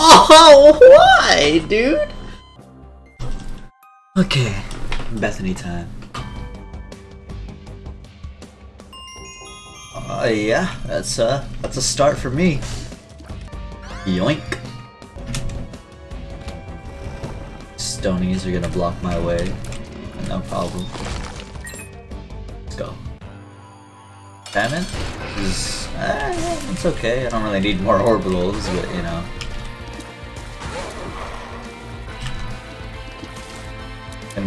Oh, why, dude? Okay, Bethany time. Uh, yeah, that's uh, that's a start for me. Yoink. Stonies are gonna block my way. No problem. Let's go. Diamond is uh, it's okay. I don't really need more orbitals, but you know.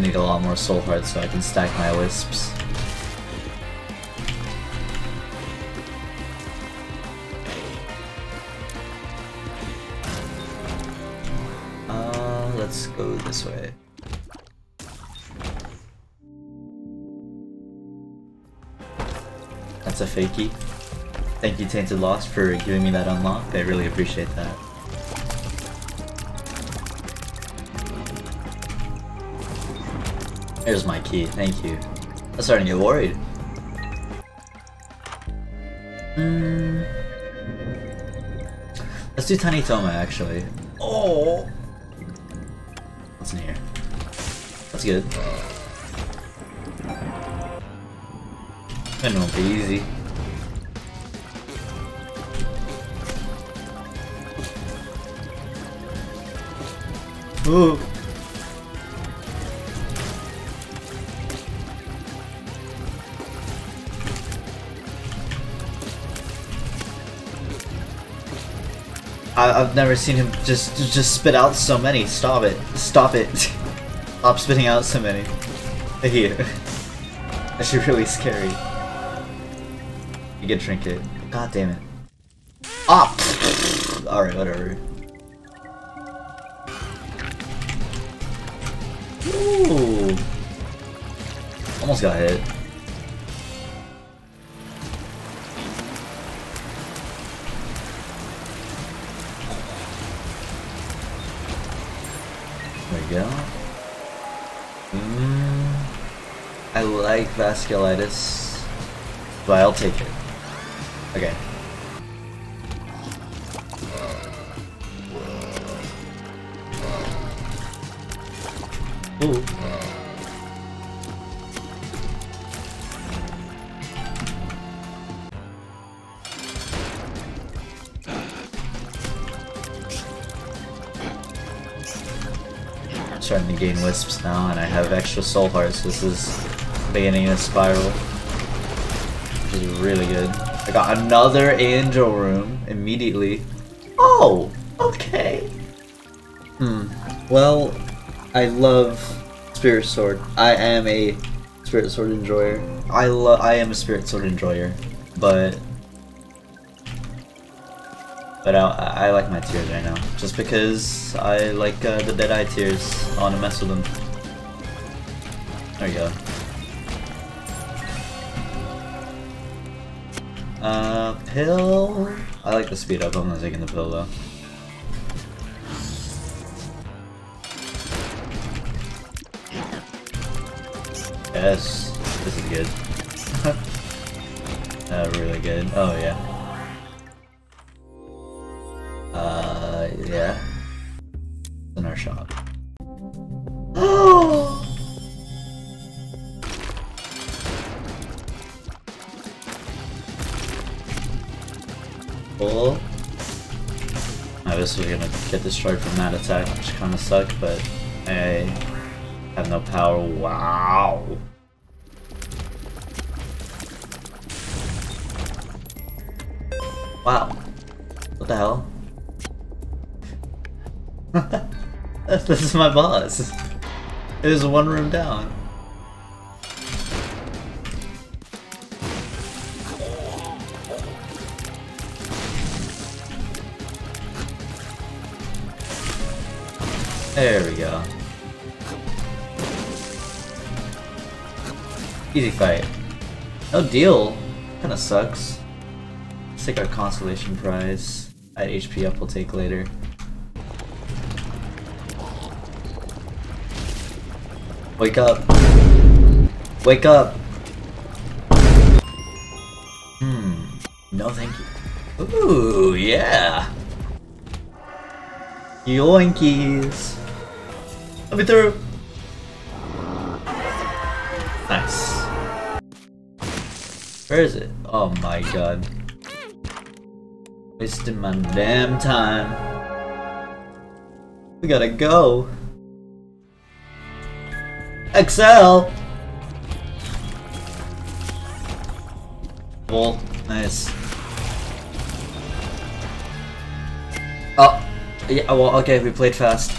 Need a lot more soul hearts so I can stack my wisps. Uh, let's go this way. That's a fakie. Thank you Tainted Lost for giving me that unlock. I really appreciate that. There's my key, thank you. I'm starting to get worried. Hmm. Let's do Tinytoma actually. Oh! What's in here? That's good. It won't be easy. Ooh. I I've never seen him just just spit out so many. Stop it. Stop it. Stop spitting out so many. You. Actually really scary. You get trinket. God damn it. Ah! Alright, whatever. Ooh. Almost got hit. Go. Mm, I like vasculitis, but I'll take it. Okay. Starting to gain wisps now, and I have extra soul hearts. This is beginning a spiral, which is really good. I got another angel room immediately. Oh, okay. Hmm. Well, I love Spirit Sword. I am a Spirit Sword enjoyer. I love. I am a Spirit Sword enjoyer, but but I, I like my tears right now, just because I like uh, the Deadeye tears. I want to mess with them. There you go. Uh, pill. I like the speed up. I'm not taking the pill though. Yes, this is good. uh, really good. Oh yeah. Uh, yeah. In our shop. Oh! Cool. This was gonna get destroyed from that attack, which kinda sucked, but I have no power. Wow. Wow. What the hell? this is my boss. It is one room down. There we go. Easy fight. No deal. Kinda sucks. Let's take our consolation prize. At HP up we'll take later. Wake up. Wake up. Hmm. No thank you. Ooh, yeah. Yoinkies! Let me through! Nice. Where is it? Oh my god. Wasting my damn time. We gotta go. Excel! Well, nice. Oh, yeah, well, okay, we played fast.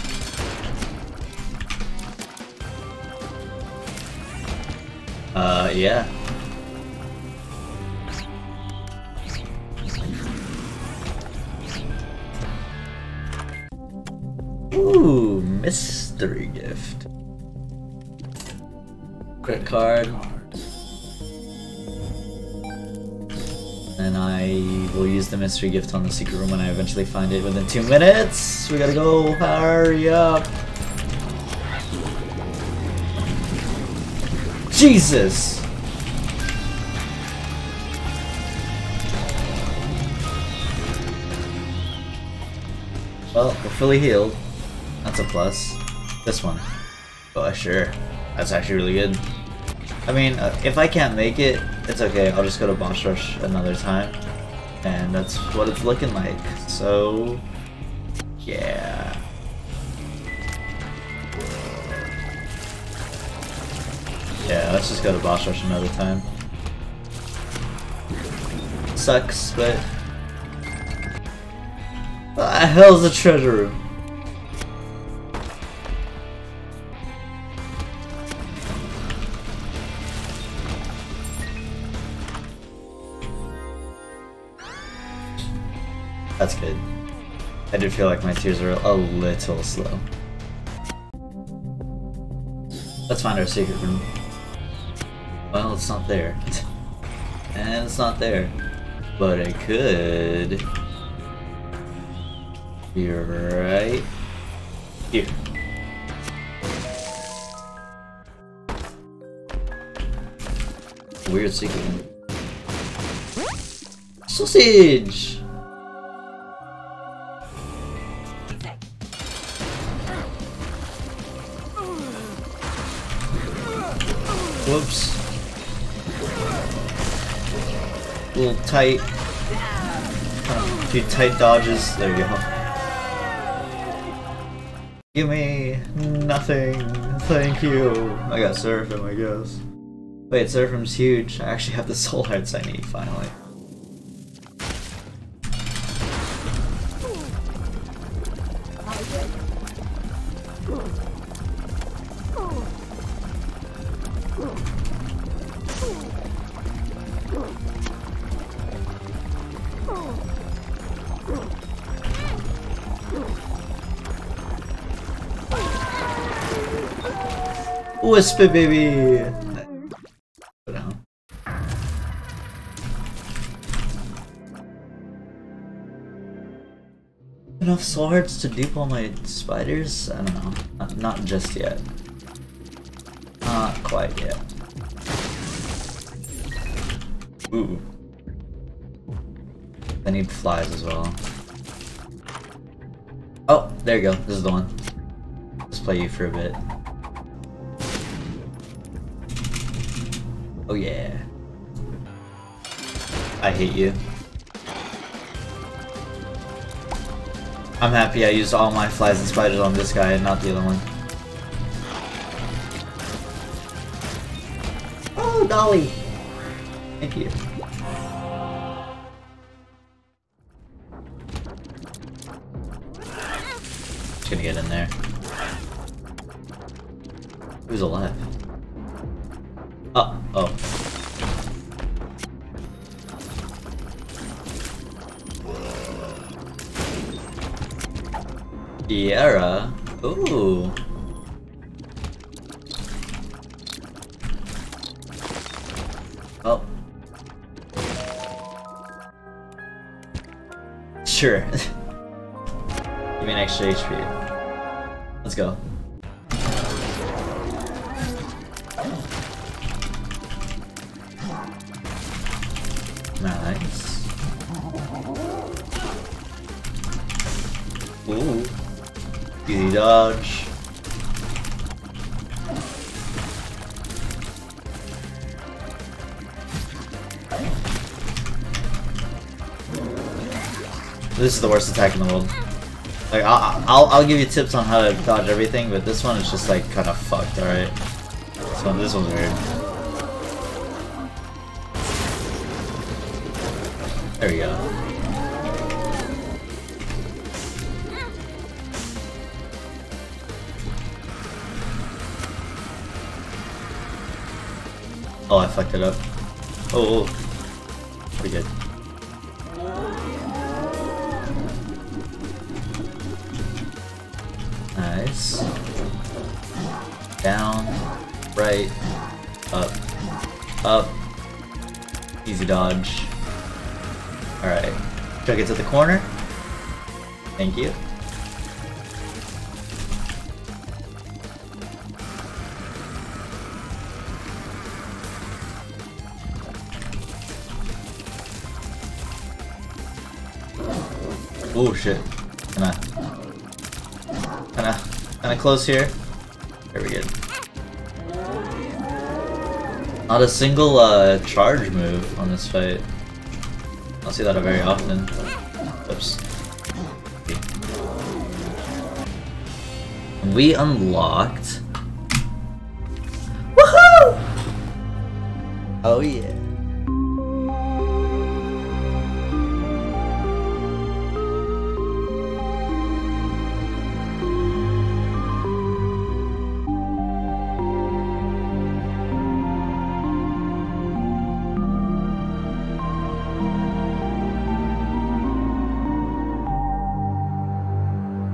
Uh, yeah. Ooh, mystery gift. Credit card. And I will use the mystery gift on the secret room when I eventually find it within two minutes. We gotta go, hurry up. Jesus! Well, we're fully healed. That's a plus. This one. Oh, sure. That's actually really good. I mean, uh, if I can't make it, it's okay. I'll just go to Boss Rush another time. And that's what it's looking like. So, yeah. Yeah, let's just go to Boss Rush another time. Sucks, but... What the hell's a treasure room? That's good. I do feel like my tears are a little slow. Let's find our secret room. Well, it's not there. and it's not there. But it could be right here. Weird secret room. Sausage! Whoops. A little tight. A few tight dodges. There you go. Give me nothing. Thank you. I got Seraphim, I guess. Wait, Seraphim's huge. I actually have the soul hearts I need, finally. Whisper baby! Enough swords to dupe all my spiders? I don't know. Not, not just yet. Not quite yet. Ooh. I need flies as well. Oh, there you go. This is the one. Let's play you for a bit. Oh yeah. I hate you. I'm happy I used all my flies and spiders on this guy and not the other one. Oh, Dolly! Thank you. Just gonna get in there. Who's alive? Oh, oh. Kiara. Ooh. Oh. Sure. Give me an extra HP. Let's go. Nice. Ooh. Easy dodge. This is the worst attack in the world. Like, I'll, I'll, I'll give you tips on how to dodge everything, but this one is just like kind of fucked, alright? This one, this one's weird. There we go. Oh, I fucked it up. Oh, oh. pretty good. Nice. Down, right, up, up. Easy dodge. Alright. Chuck it to the corner. Thank you. Oh shit. Kinda. Kinda. Kinda close here. Very good. Not a single uh, charge move on this fight. I don't see that very often. Oops. We unlocked. Woohoo! Oh yeah.